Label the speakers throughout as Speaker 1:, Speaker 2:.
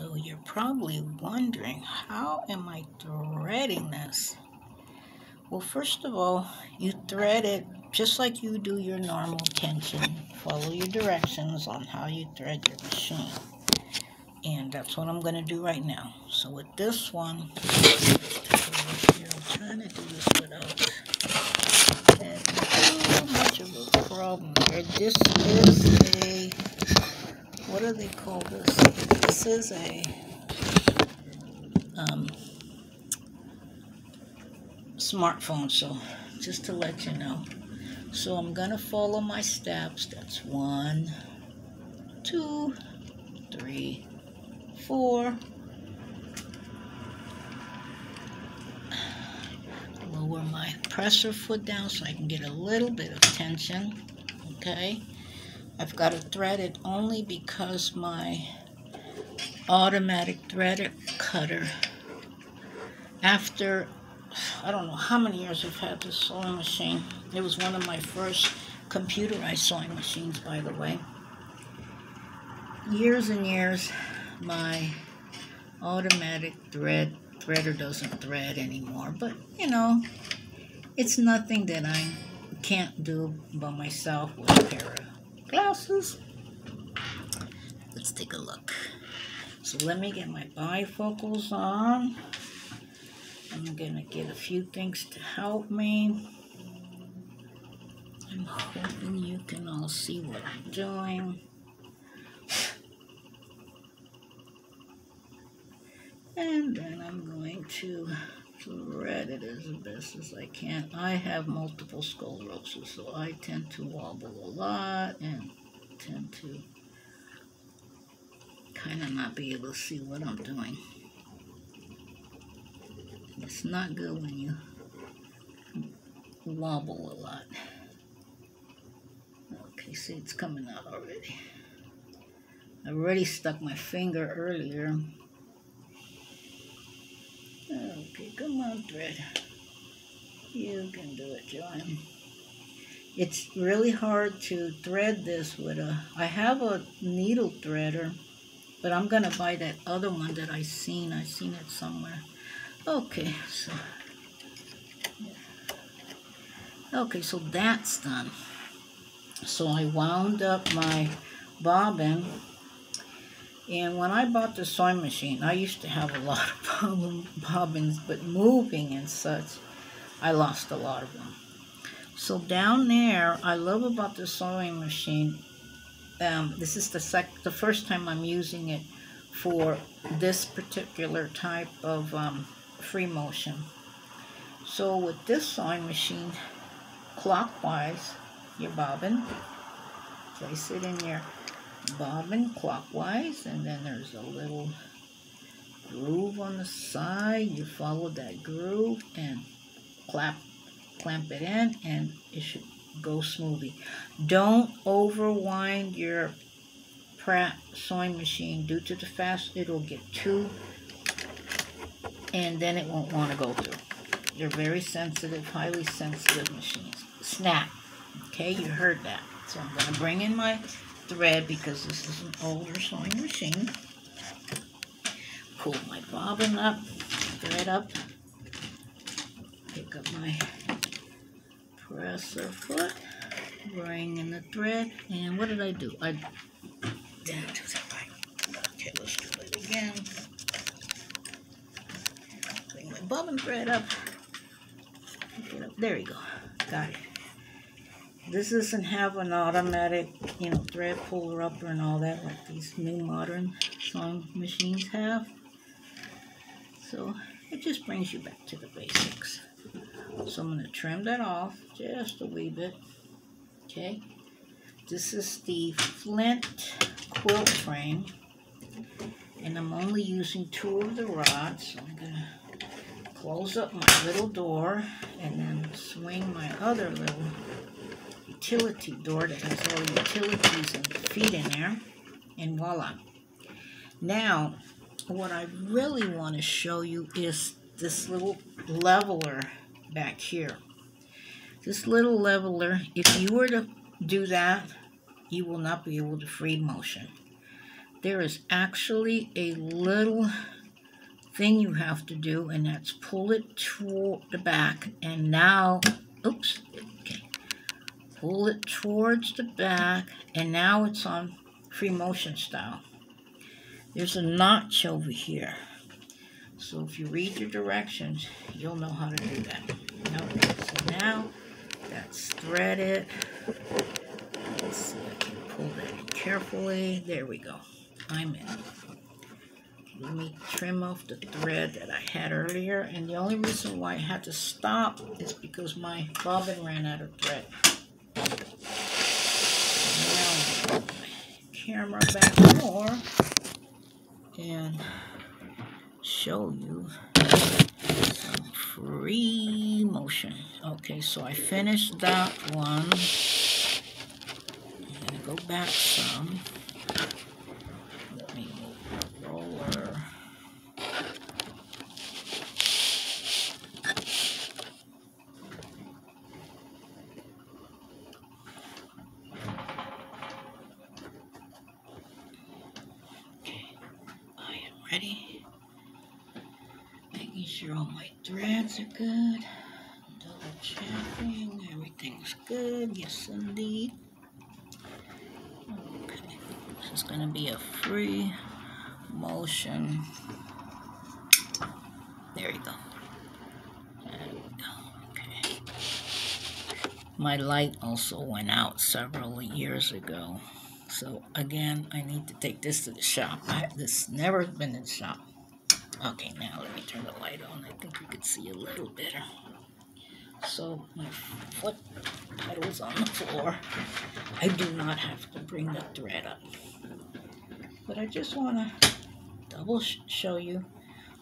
Speaker 1: So you're probably wondering, how am I threading this? Well, first of all, you thread it just like you do your normal tension. Follow your directions on how you thread your machine. And that's what I'm going to do right now. So with this one, I'm trying to do this without too much of a problem. This is a, what do they call this? This is a, um, smartphone, so just to let you know. So I'm going to follow my steps. That's one, two, three, four. Lower my presser foot down so I can get a little bit of tension. Okay. I've got to thread it only because my automatic threader cutter after I don't know how many years I've had this sewing machine. It was one of my first computerized sewing machines, by the way. Years and years, my automatic thread threader doesn't thread anymore. But, you know, it's nothing that I can't do by myself with a pair of glasses. Let's take a look. So let me get my bifocals on. I'm going to get a few things to help me. I'm hoping you can all see what I'm doing. And then I'm going to thread it as best as I can. I have multiple sclerosis, so I tend to wobble a lot and tend to kind of not be able to see what I'm doing. It's not good when you wobble a lot. Okay, see it's coming out already. I already stuck my finger earlier. Okay, come on, thread. You can do it, Joanne. It's really hard to thread this with a... I have a needle threader, but I'm going to buy that other one that I seen. I seen it somewhere. Okay, so okay, so that's done. So I wound up my bobbin, and when I bought the sewing machine, I used to have a lot of bobbins, but moving and such, I lost a lot of them. So down there, I love about the sewing machine. Um, this is the sec the first time I'm using it for this particular type of um, free motion. So with this sewing machine, clockwise, your bobbin, place it in your bobbin clockwise, and then there's a little groove on the side. You follow that groove and clap, clamp it in, and it should go smoothly. Don't overwind your Pfaff sewing machine due to the fast it'll get too and then it won't want to go through. They're very sensitive, highly sensitive machines. Snap. Okay, you heard that. So I'm going to bring in my thread because this is an older sewing machine. Pull my bobbin up, thread up, pick up my presser foot, bring in the thread, and what did I do? I didn't do that right. Okay, let's do it again Bring my bobbin thread up. There you go. Got it. This doesn't have an automatic, you know, thread puller upper and all that like these new modern sewing machines have. So it just brings you back to the basics. So I'm going to trim that off just a wee bit. Okay. This is the Flynn quilt frame. And I'm only using two of the rods. So I'm going to close up my little door and then swing my other little utility door that has all the utilities and feet in there and voila. Now what I really want to show you is this little leveler back here. This little leveler if you were to do that you will not be able to free motion. There is actually a little thing you have to do, and that's pull it toward the back. And now, oops, okay, pull it towards the back, and now it's on free motion style. There's a notch over here. So if you read your directions, you'll know how to do that. Okay, so now that's threaded. Let's see, if I can pull that carefully. There we go. I'm in. Let me trim off the thread that I had earlier. And the only reason why I had to stop is because my bobbin ran out of thread. Now, camera back more and show you some free motion. Okay, so I finished that one. Go back some. Let me move the roller. Okay, I am ready. Making sure all my threads are good. Double checking, everything's good. Yes, indeed. Okay, this is going to be a free motion. There you go. Okay. My light also went out several years ago. So again, I need to take this to the shop. I, this never been in the shop. Okay, now let me turn the light on. I think you can see a little better. So my foot pedal's on the floor. I do not have to bring the thread up. But I just want to double sh show you.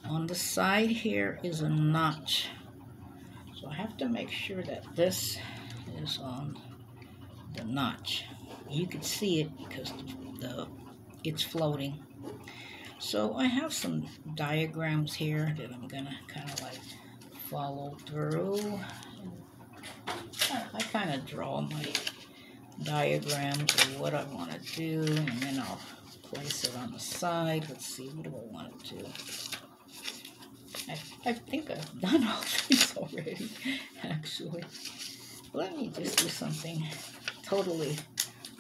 Speaker 1: On the side here is a notch. So I have to make sure that this is on the notch. You can see it because the, the it's floating. So I have some diagrams here that I'm gonna kind of like follow through. I kind of draw my diagrams of what I want to do, and then I'll place it on the side. Let's see, what do I want to do? I, I think I've done all these already, actually. Let me just do something totally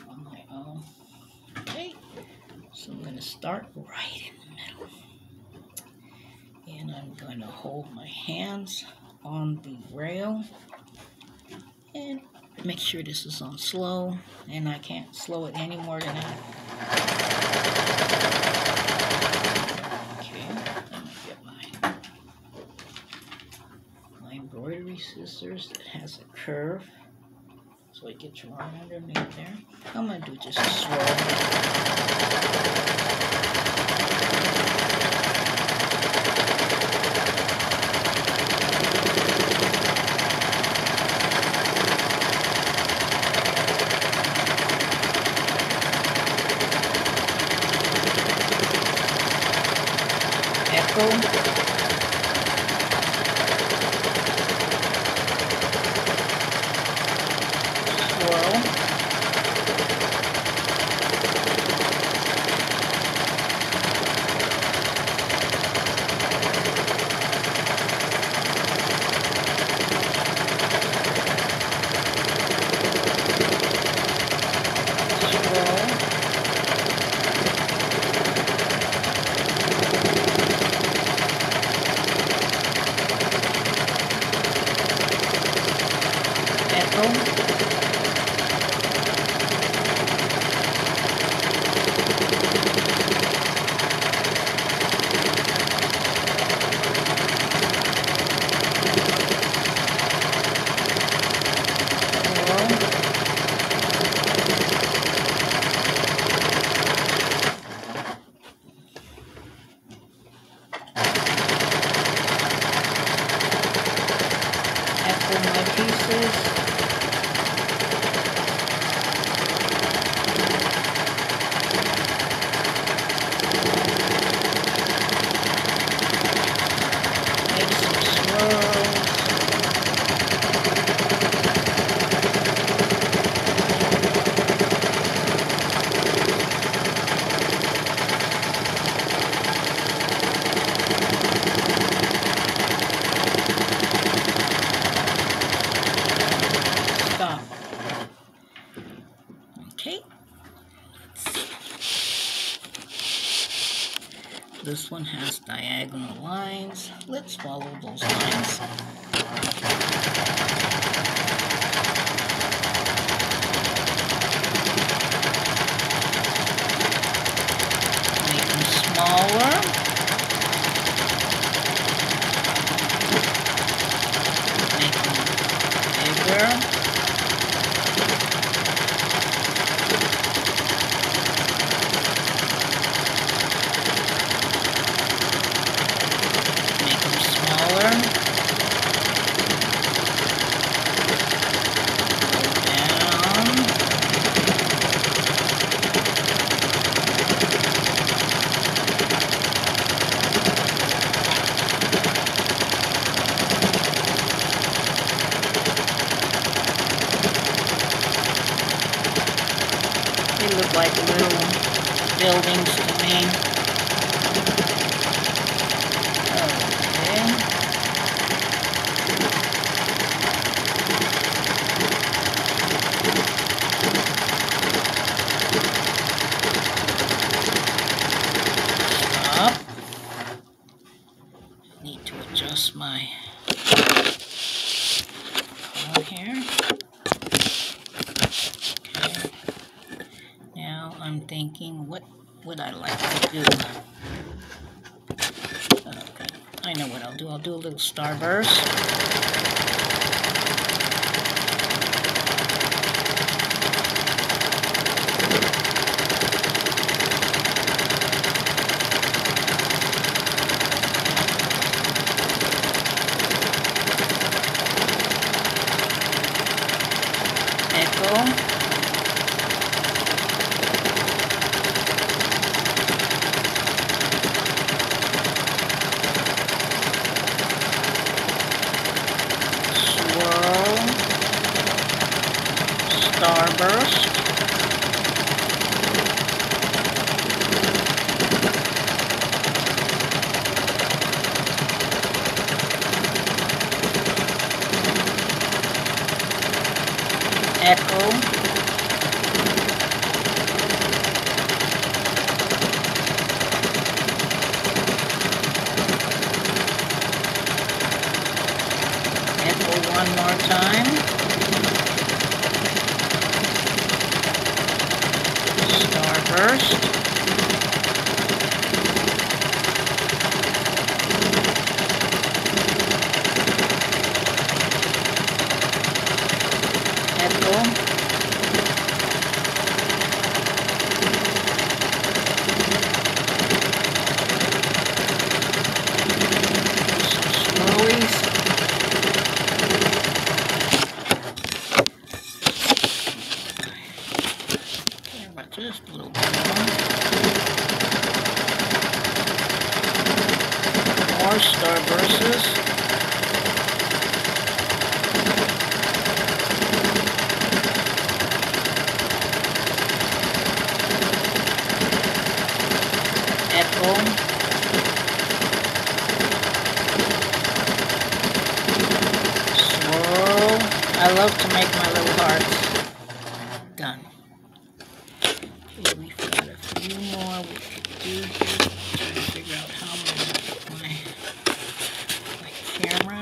Speaker 1: on my own. So I'm going to start right in the middle. And I'm going to hold my hands on the rail and make sure this is on slow and I can't slow it any more than that. Okay, let me get my, my embroidery scissors that has a curve so it gets right underneath there. I'm going to do just a swirl. Let's follow those lines. Make them smaller. like little buildings to me. Okay. Stop. Need to adjust my here. I'm thinking, what would I like to do? Okay, I know what I'll do. I'll do a little starburst.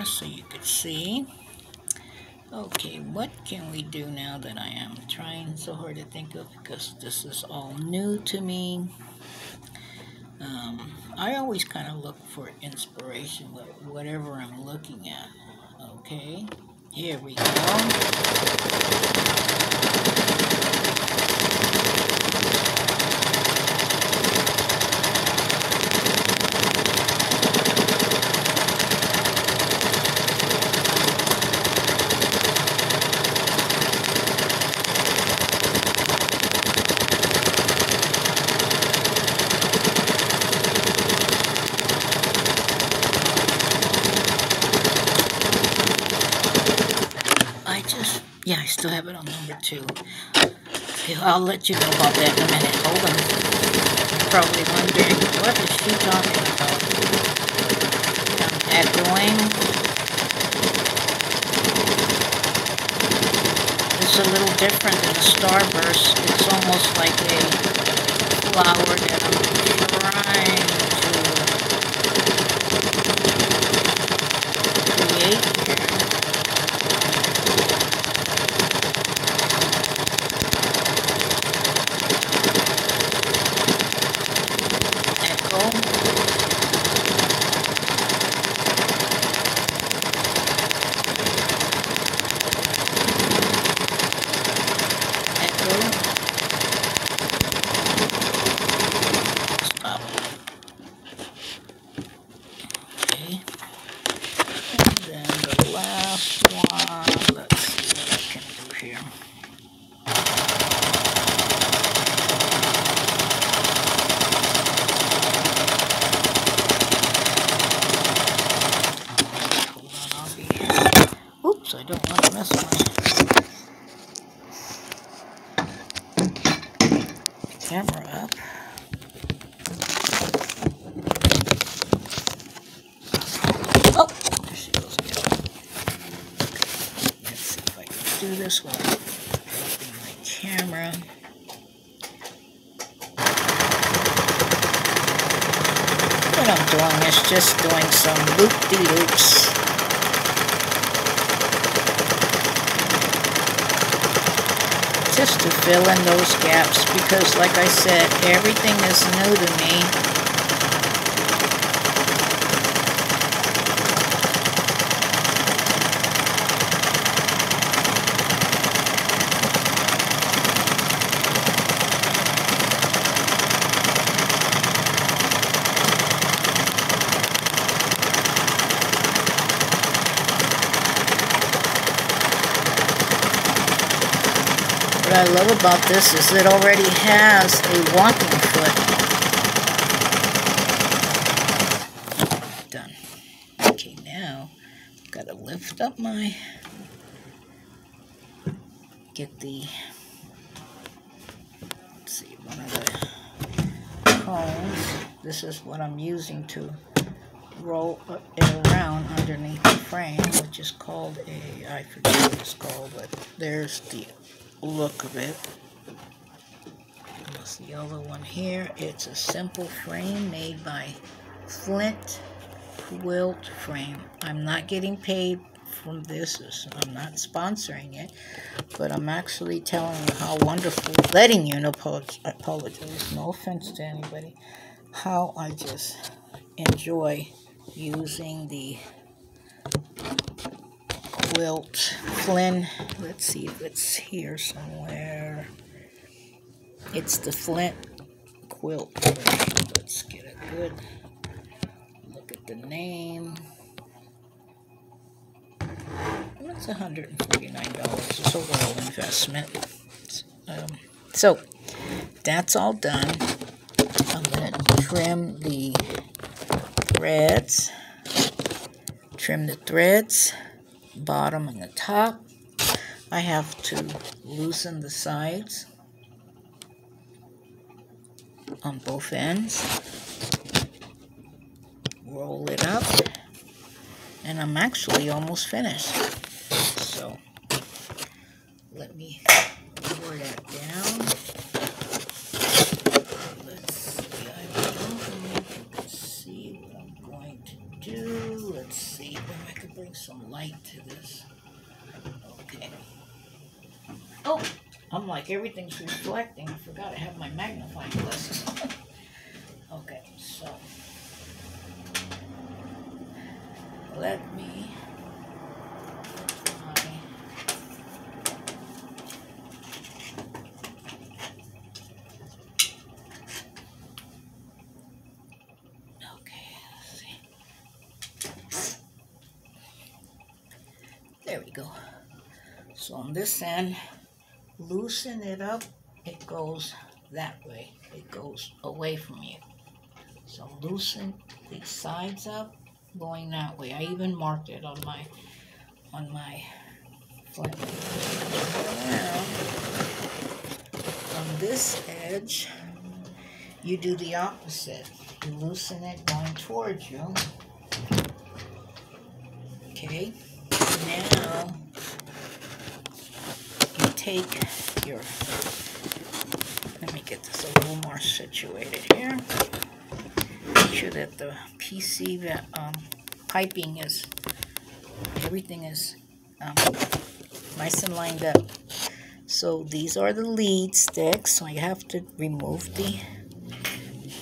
Speaker 1: So you could see. Okay, what can we do now that I am trying so hard to think of because this is all new to me. Um, I always kind of look for inspiration with whatever I'm looking at. Okay, here we go. Yeah, I still have it on number two. Okay, I'll let you know about that in a minute. Hold on. Probably wondering, what is she talking about? I'm echoing. It's a little different than a starburst. It's almost like a flower that I'm trying to this without my camera. What I'm doing is just doing some loop-de-loops. Just to fill in those gaps because like I said, everything is new to me. I love about this is it already has a walking foot. Done. Okay, now I've got to lift up my, get the, let's see, one of the cones. This is what I'm using to roll it around underneath the frame, which is called a, I forget what it's called, but there's the look of it. That's the other one here. It's a simple frame made by Flynn Quilt Frame. I'm not getting paid from this. I'm not sponsoring it, but I'm actually telling you how wonderful, letting you know, apologize, no offense to anybody, how I just enjoy using the quilt. Flynn, let's see if it's here somewhere. It's the Flynn quilt. Let's get a good look at the name. It's $149. It's a well investment. Um, so, that's all done. I'm going to trim the threads. Trim the threads bottom and the top. I have to loosen the sides on both ends. Roll it up. And I'm actually almost finished. So, let me pour that down. Let's see, I don't see what I'm going to do. Let's see if I can bring some light to this. Okay. Oh, I'm like everything's reflecting. I forgot I have my magnifying glass. okay, so let me There we go. So on this end, loosen it up, it goes that way. It goes away from you. So loosen the sides up, going that way. I even marked it on my on my flip. Now, on this edge, you do the opposite. You loosen it going towards you. Okay now take your, let me get this a little more situated here. Make sure that the PC um, piping is, everything is um, nice and lined up. So these are the lead sticks, so I have to remove the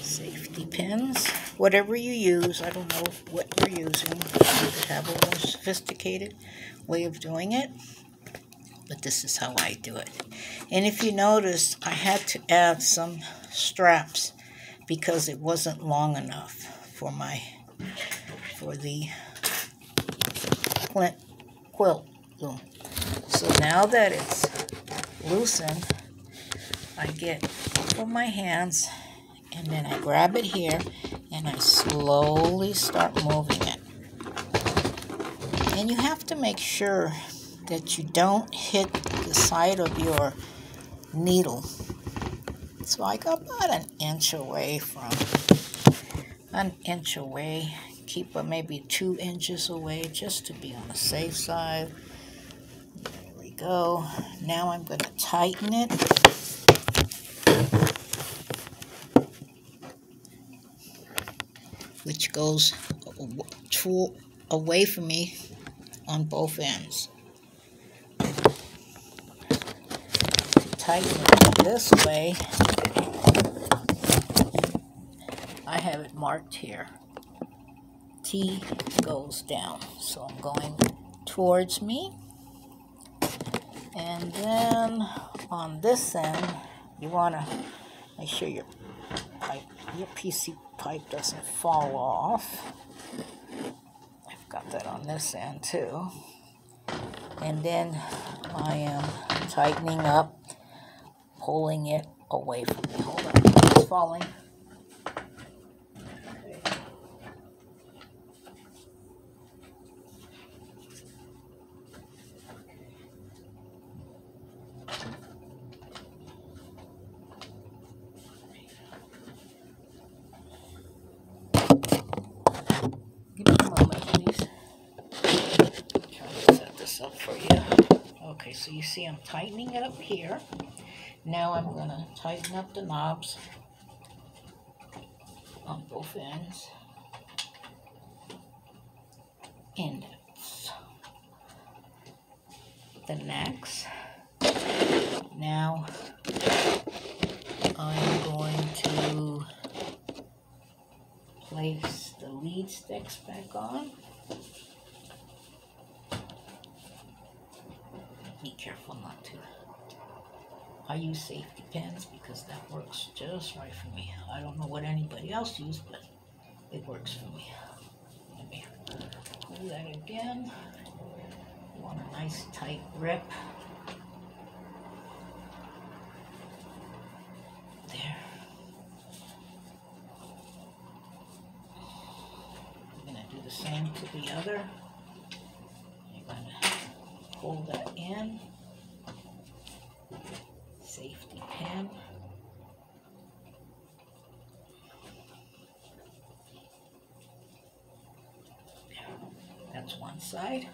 Speaker 1: safety pins whatever you use. I don't know what you're using. You could have a more sophisticated way of doing it. But this is how I do it. And if you notice, I had to add some straps because it wasn't long enough for my for the quilt loom. So now that it's loosened, I get for my hands and then I grab it here and I slowly start moving it. And you have to make sure that you don't hit the side of your needle. So I got about an inch away from, an inch away. Keep it maybe two inches away just to be on the safe side. There we go. Now I'm going to tighten it. Which goes away from me on both ends. Tighten it this way. I have it marked here. T goes down. So I'm going towards me. And then on this end, you want to make sure your pipe, your PC pipe doesn't fall off. I've got that on this end too. And then I am tightening up, pulling it away from me. Hold on, it's falling. Give me trying to set this up for you. Okay, so you see I'm tightening it up here. Now I'm going to tighten up the knobs on both ends. Index. The next. Now I'm going to place the lead sticks back on. be careful not to. I use safety pins because that works just right for me. I don't know what anybody else uses, but it works for me. Let me hold that again. You want a nice tight grip. There. I'm going to do the same to the other You're going to pull that in. Safety pin. That's one side.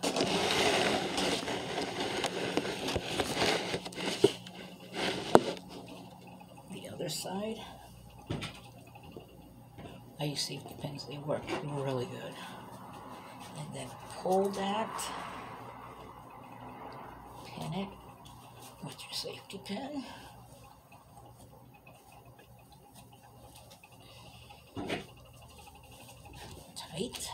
Speaker 1: The other side. I use safety pins, they work really good. And then pull that pin it with your safety pin. Tight.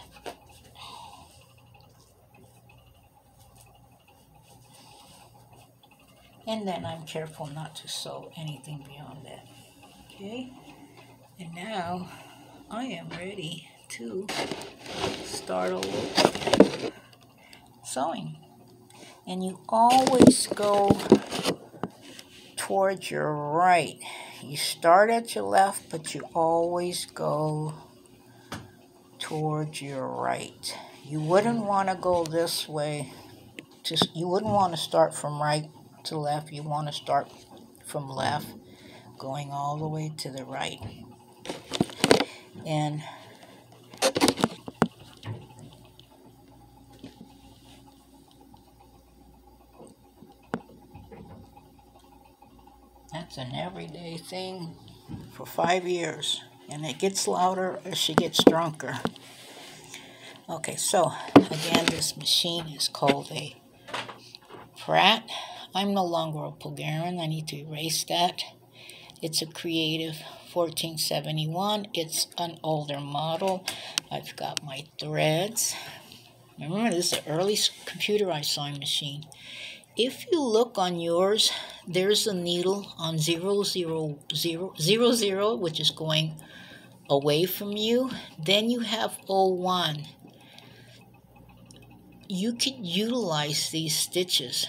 Speaker 1: And I'm careful not to sew anything beyond that. Okay? And now I am ready to start a sewing and you always go towards your right. You start at your left, but you always go towards your right. You wouldn't want to go this way. Just you wouldn't want to start from right to left. You want to start from left, going all the way to the right. And That's an everyday thing for five years. And it gets louder as she gets drunker. Okay, so again, this machine is called a Pfaff. I'm no longer a Bulgarian. I need to erase that. It's a Creative 1471. It's an older model. I've got my threads. Remember, this is an early computerized sewing machine. If you look on yours, there's a needle on 00000, which is going away from you. Then you have 01. You could utilize these stitches.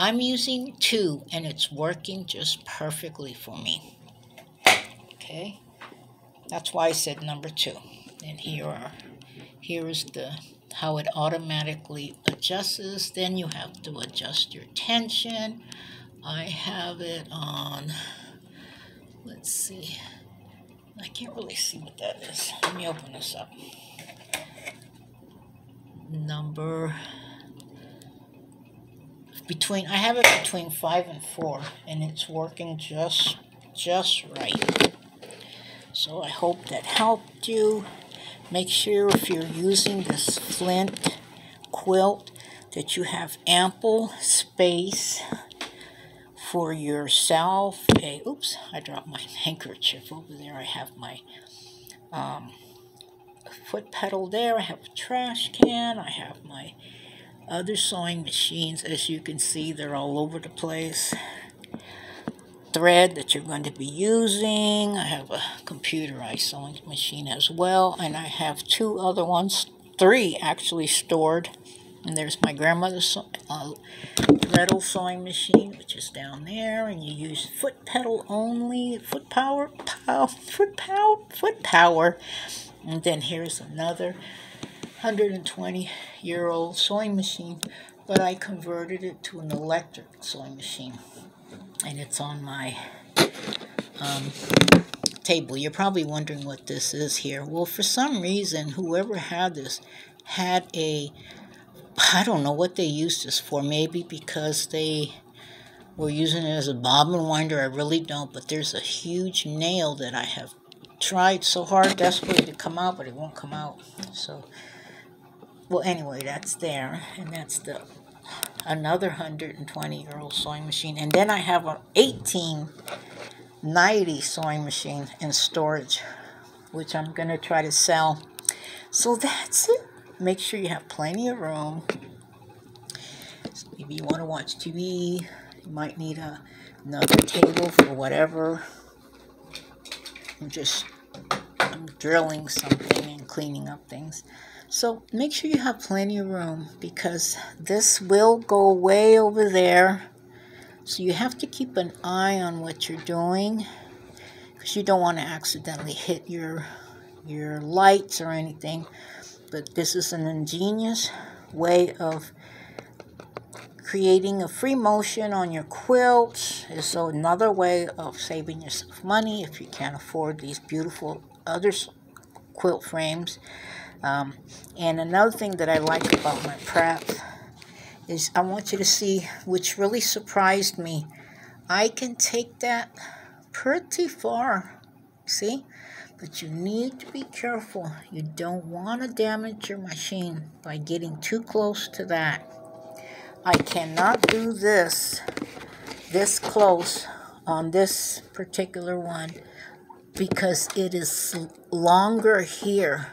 Speaker 1: I'm using two, and it's working just perfectly for me. Okay, that's why I said number two. And here are, here is the how it automatically adjusts. Then you have to adjust your tension. I have it on, let's see, I can't really see what that is. Let me open this up. Number between I have it between five and four and it's working just just right. So I hope that helped you. Make sure if you're using this Flynn quilt that you have ample space for yourself. A oops I dropped my handkerchief over there. I have my um, foot pedal there. I have a trash can. I have my other sewing machines, as you can see, they're all over the place. Thread that you're going to be using. I have a computerized sewing machine as well. And I have two other ones, three actually stored. And there's my grandmother's uh, sewing machine, which is down there. And you use foot pedal only, foot power, pow, foot power, foot power. And then here's another 120 year old sewing machine, but I converted it to an electric sewing machine. And it's on my um, table. You're probably wondering what this is here. Well, for some reason, whoever had this had a, I don't know what they used this for. Maybe because they were using it as a bobbin winder. I really don't. But there's a huge nail that I have tried so hard desperately to come out, but it won't come out. So well, anyway, that's there, and that's the another 120 year old sewing machine. And then I have an 1890 sewing machine in storage, which I'm going to try to sell. So that's it. Make sure you have plenty of room. Maybe you want to watch TV. You might need a, another table for whatever. I'm just I'm drilling something and cleaning up things. So make sure you have plenty of room because this will go way over there. So you have to keep an eye on what you're doing because you don't want to accidentally hit your your lights or anything. But this is an ingenious way of creating a free motion on your quilts is another way of saving yourself money if you can't afford these beautiful other quilt frames. Um, and another thing that I like about my prep is I want you to see, which really surprised me, I can take that pretty far, see? But you need to be careful. You don't want to damage your machine by getting too close to that. I cannot do this this close on this particular one because it is longer here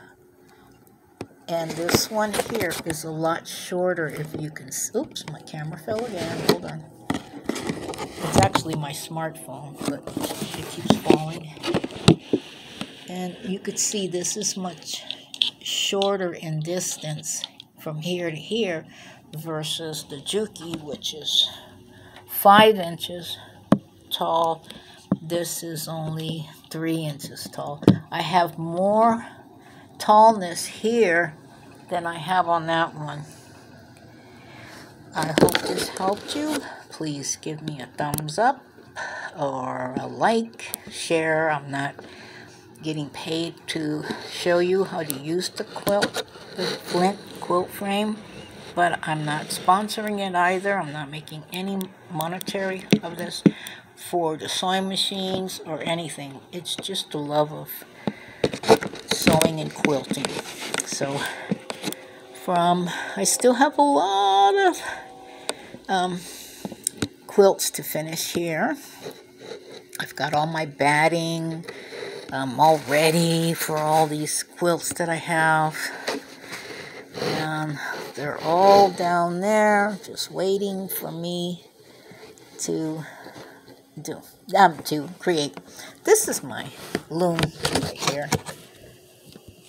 Speaker 1: and this one here is a lot shorter if you can... Oops, my camera fell again. Hold on. It's actually my smartphone, but it keeps falling. And you could see this is much shorter in distance from here to here versus the Juki, which is 5 inches tall. This is only 3 inches tall. I have more tallness here than I have on that one. I hope this helped you. Please give me a thumbs up or a like, share. I'm not getting paid to show you how to use the quilt, the Flynn quilt frame, but I'm not sponsoring it either. I'm not making any monetary of this for the sewing machines or anything. It's just the love of sewing and quilting. So from, I still have a lot of um, quilts to finish here. I've got all my batting um, all ready for all these quilts that I have. And they're all down there just waiting for me to do um, to create. This is my loom right here.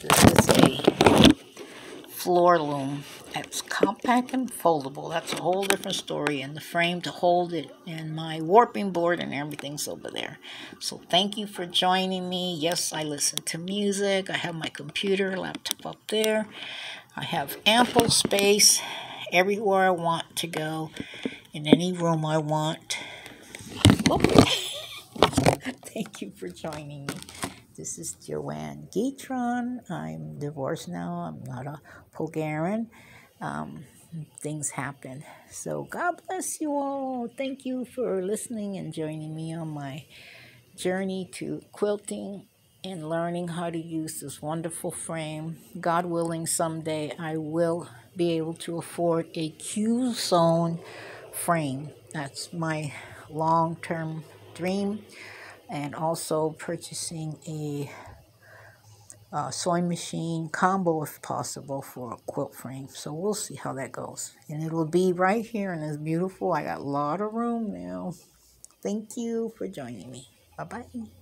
Speaker 1: This is a floor loom. It's compact and foldable. That's a whole different story. And the frame to hold it and my warping board and everything's over there. So thank you for joining me. Yes, I listen to music. I have my computer, laptop up there. I have ample space everywhere I want to go in any room I want. Oh. thank you for joining me. This is Joanne Guitron. I'm divorced now. I'm not a Bulgarian. Um, things happen. So God bless you all. Thank you for listening and joining me on my journey to quilting and learning how to use this wonderful frame. God willing, someday I will be able to afford a Q zone frame. That's my long term dream. And also purchasing a uh, sewing machine combo if possible for a quilt frame. So we'll see how that goes. And it'll be right here and it's beautiful. I got a lot of room now. Thank you for joining me. Bye bye.